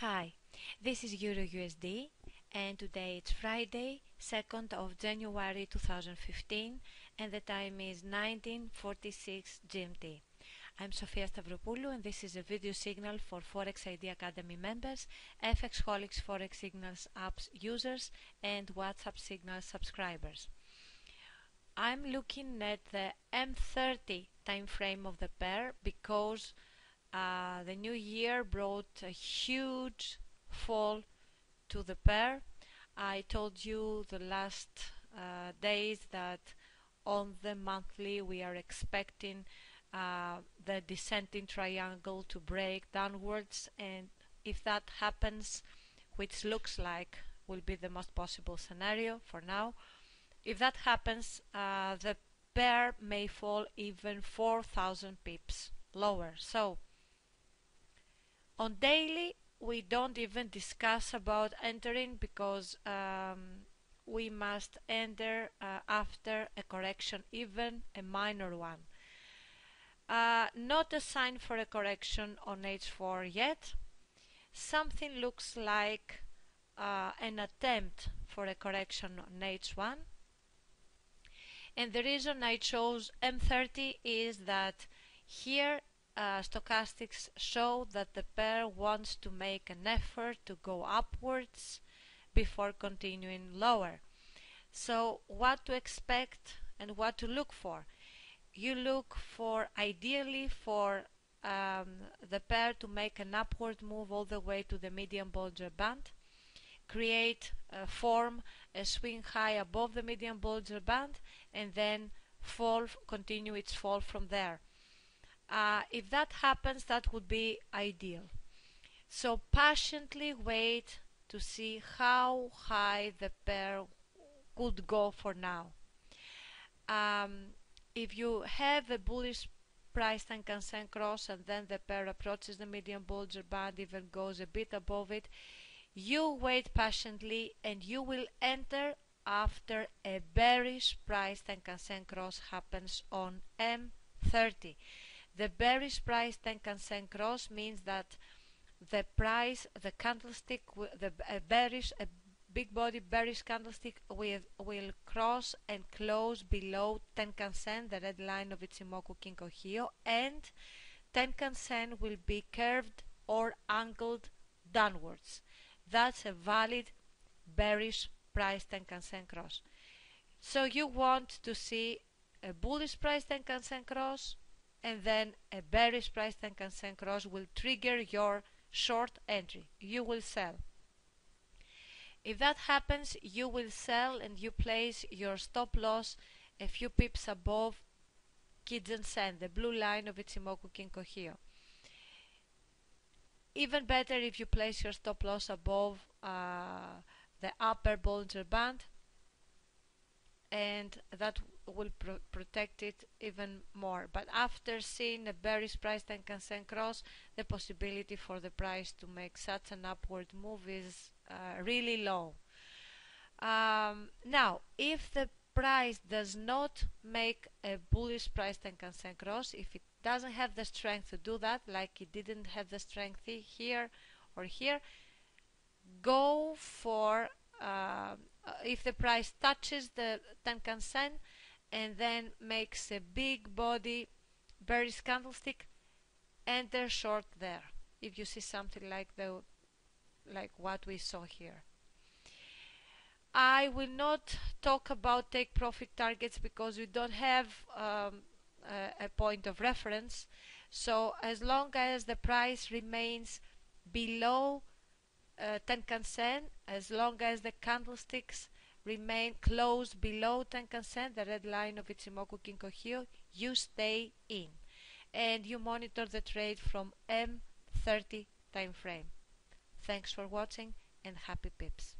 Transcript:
Hi, this is EuroUSD and today it's Friday, 2nd of January 2015 and the time is 1946 GMT. I'm Sofia Stavropoulou and this is a video signal for Forex ID Academy members, FXholics Forex Signals apps users and WhatsApp Signals subscribers. I'm looking at the M30 time frame of the pair because uh, the new year brought a huge fall to the pair. I told you the last uh, days that on the monthly we are expecting uh, the descending triangle to break downwards and if that happens which looks like will be the most possible scenario for now if that happens uh, the pair may fall even 4000 pips lower so on daily, we don't even discuss about entering because um, we must enter uh, after a correction, even a minor one. Uh, not a sign for a correction on H4 yet. Something looks like uh, an attempt for a correction on H1. And the reason I chose M30 is that here uh, stochastics show that the pair wants to make an effort to go upwards before continuing lower. So what to expect and what to look for? You look for ideally for um, the pair to make an upward move all the way to the median Bollinger Band, create, uh, form a swing high above the median Bollinger Band, and then fall, continue its fall from there. Uh, if that happens, that would be ideal. So patiently wait to see how high the pair could go for now. Um, if you have a bullish price Tenkan-Sen cross and then the pair approaches the median Bollinger Band, even goes a bit above it, you wait patiently and you will enter after a bearish price Tenkan-Sen cross happens on M30. The bearish price Tenkan-Sen cross means that the price, the candlestick, the a bearish, a big body bearish candlestick will, will cross and close below Tenkan-Sen, the red line of its Ichimoku Kinko Hyo, and Tenkan-Sen will be curved or angled downwards. That's a valid bearish price Tenkan-Sen cross. So you want to see a bullish price Tenkan-Sen cross and then a bearish price Tenkan-Sen cross will trigger your short entry. You will sell. If that happens, you will sell and you place your stop loss a few pips above Kijun-Sen, the blue line of Ichimoku Kinko Hyo. Even better if you place your stop loss above uh, the upper Bollinger Band and that will pro protect it even more. But after seeing a bearish price Tenkan-Sen cross, the possibility for the price to make such an upward move is uh, really low. Um, now, if the price does not make a bullish price Tenkan-Sen cross, if it doesn't have the strength to do that, like it didn't have the strength here or here, go for uh, if the price touches the Tenkan-Sen, and then makes a big body bearish candlestick enter short there if you see something like the like what we saw here. I will not talk about take profit targets because we don't have um, a, a point of reference. So as long as the price remains below uh, Tenkan-Sen as long as the candlesticks remain closed below Tenkan-Sen, the red line of Ichimoku Kinko Hyo, you stay in and you monitor the trade from M30 time frame. Thanks for watching and happy pips.